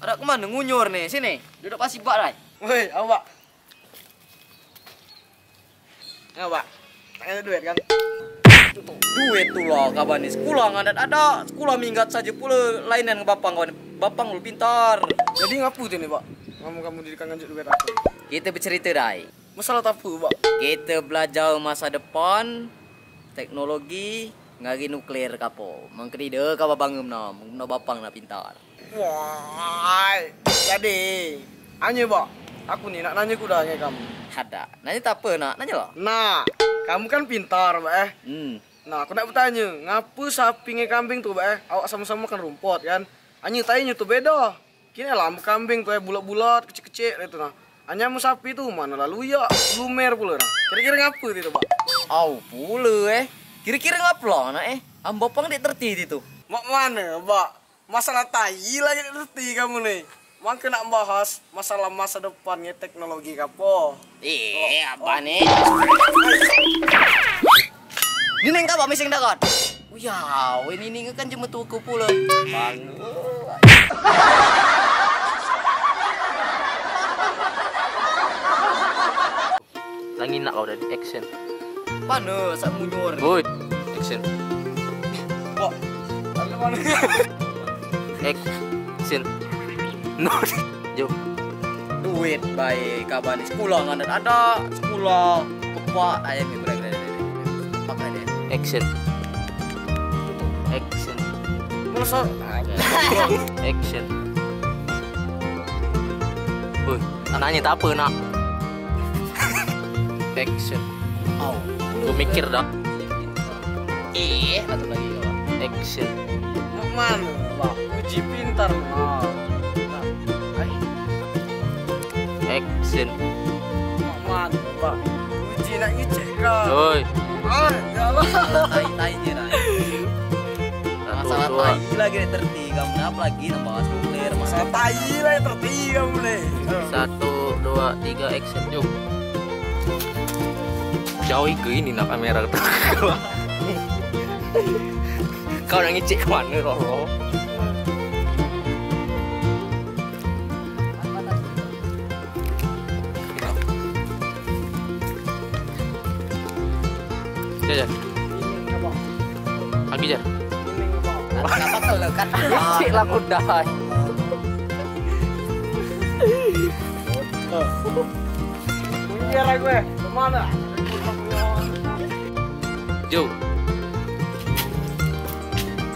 mana ngunyur nih? Sini, duduk pas bak rai. Woi, awak. Awak. Ada duit kan? Duit tuh lah kawan nih. Sekolah nggak ada, sekolah minggat saja pula lainan ke bapang kawan. Bapang lu pintar. Jadi ngapu tuh nih, Pak? Kamu kamu dirikan nganjuk duit aku. Kita bercerita rai. Masalah tapu, Pak. Kita belajar masa depan, teknologi, ngari nuklir kapo. Mangkeri deh kau bangun na, no bapang na pintar. Wah, jadi, anya, Pak. Aku nih nak nanya kuda nya kamu. Ada. Nanya tak apa nak? Nanya lah. Nah, kamu kan pintar, Pak eh. Hmm. Nah, aku nak bertanya, ngapa sapi nge kambing tuh, Pak eh? Awak sama-sama kan rumput kan? Anya tanya tuh beda. Kini lah kambing tuh eh bulat-bulat, kecil-kecil itu nah. Hanya mau sapi tuh mana lalu ya lumer pula nah. Kira-kira ngapa itu, Pak? Au pula eh. Kira-kira ngapa lah nak eh? Am bapang dek terti itu. Mak mana, Pak? Masalah tai lagi ngerti kamu nih. Maka nak bahas masalah masa depannya teknologi kapo. Eh, apa nih? Ini neng kabar mising dakot. Oh ya, ini nih kan cuma tuku pula. Bang. Lagi nak kau dari action. Mana sak mundur. Woi, action. Mana? Action. No. Jo. Duit baik kabar nih. Sekolah nggak ada. Sekolah. Bapak ayam ini boleh. Pakai deh. Action. Action. Masa Action. Woi, nanya tak apa nak. Action. Au. Gue mikir dah. Eh, satu lagi. Action. mak mana, Pak? Uji pintar. Action. mak mana, Pak? Uji nak ngecek kah? Woi. Ah, ya Allah. Tai tai. Satu, Masalah tai lagi terti. Kamu apa lagi nambah nuklir masalah tai yang tertinggi kamu. Satu, dua, tiga, action. Yuk. Jauh ke ini nak kamera ketawa. Kau nak ngecek mana Roro? Jar, jar. Lagi jar. Apa tuh lekat? Ngecek lah. Biar gue, ke mana? Jo.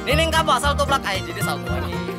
Ini kapal salto aja jadi salto lagi.